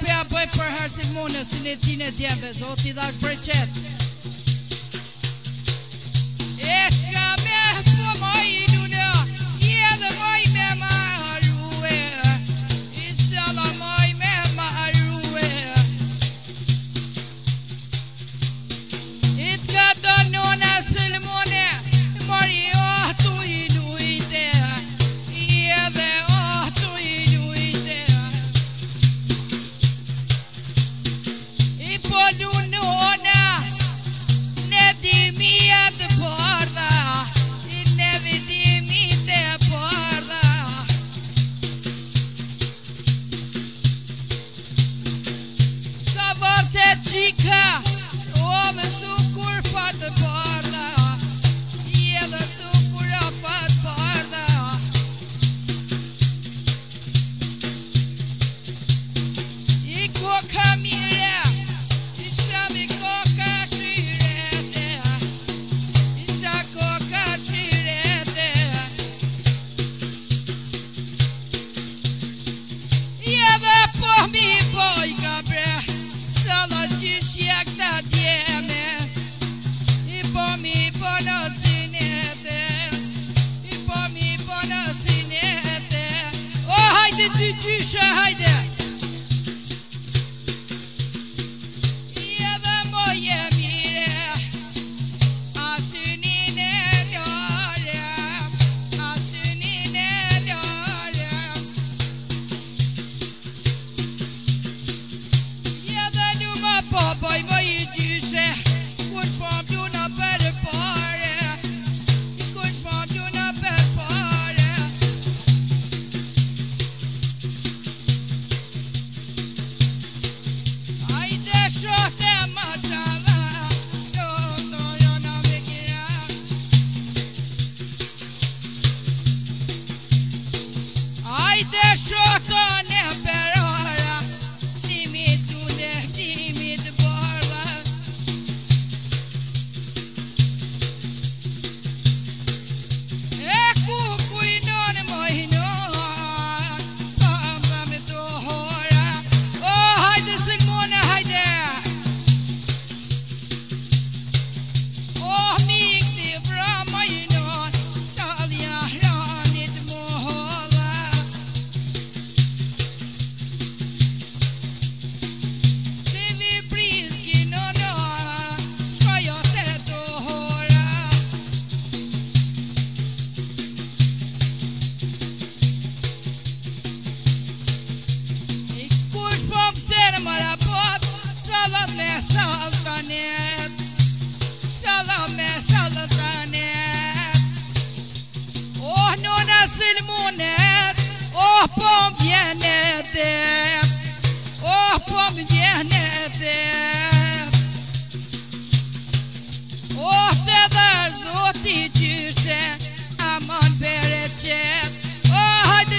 pëja bëj për hërësit mune, si në ti në djembe, zë o dhash për qëtë. Eshka me fërë! doing.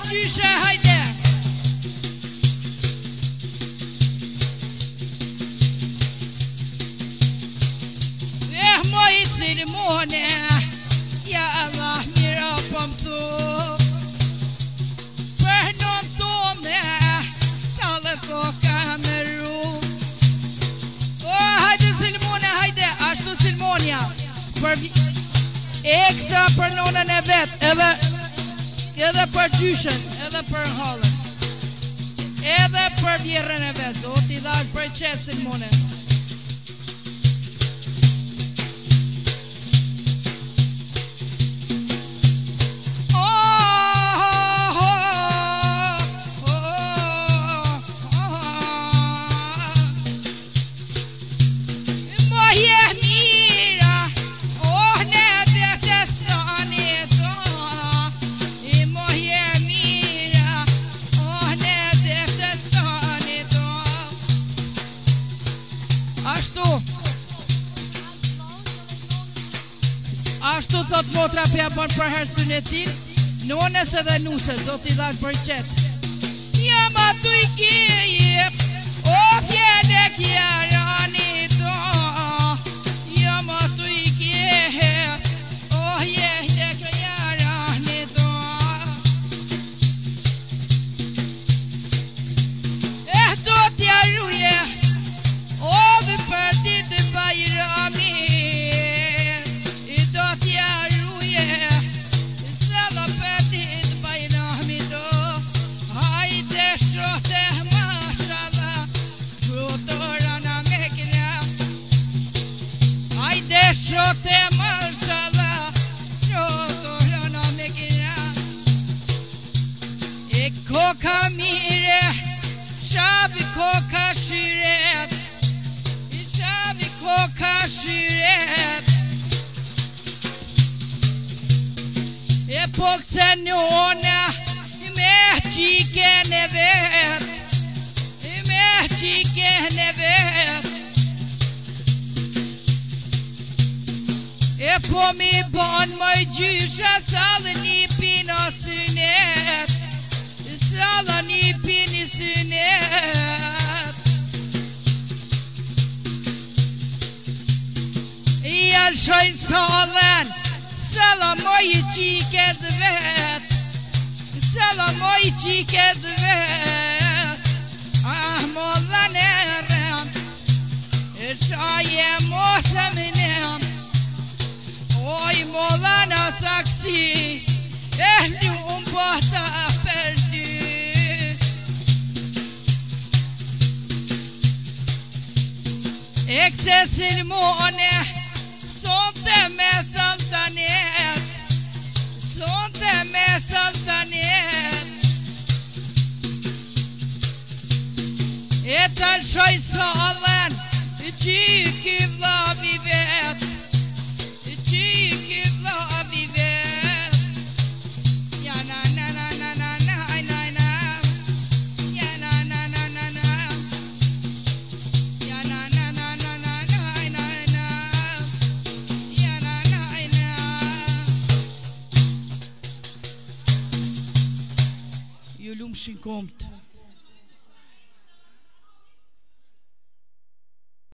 ndryshe, hajde! Eh, moj cilë mone, ja Allah mira pëm të Për në tome, sa dhe po ka me ru Oh, hajde cilë hajde, ashtu cilë monja Për... Eksa për nonën e vetë, edhe për gjyshen, edhe për hollën, edhe për djerën e vetë, do t'i dhajt për qetsin mune. bërë për hersën e ti, nënës edhe nusës, do t'i dhanë për qëtë. ne ona Merti gene ver Merti gene ver Epomi banmayıcıya salın ipin asünet Salın ipin sünet Yel şahin salın Cela moji čike dvet, cela moji ah mola ne rem, šaje mosa minem, oj mola na saksi, ehli um pohta perdi. Eksesin mu one, son temesa Mësëm të njen E të lëshoj së allën I gjithi vlamive encontra.